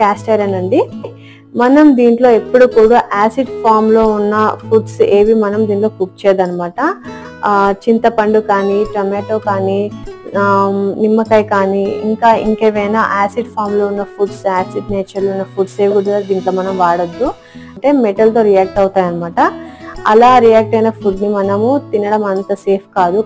Cast iron అండి మనం దీంట్లో ఎప్పుడు కూడా యాసిడ్ ఫామ్లో ఉన్న ఫుడ్స్ ఏవి మనం దీంట్లో కుక్ చేయదనమాట. చింతపండు కానీ టమాటో కానీ నిమ్మకాయ కానీ ఇంకా ఇంకేవైనా యాసిడ్ ఫామ్లో ఉన్న ఫుడ్స్ యాసిడ్ నేచర్లో ఉన్న ఫుడ్స్ ఏవి కూడా దీంట్లో మనం వాడద్దు. అంటే మెటల్తో రియాక్ట్ అవుతాయి అనమాట అలా రియాక్ట్ అయిన ఫుడ్ని మనము తినడం అంత సేఫ్ కాదు.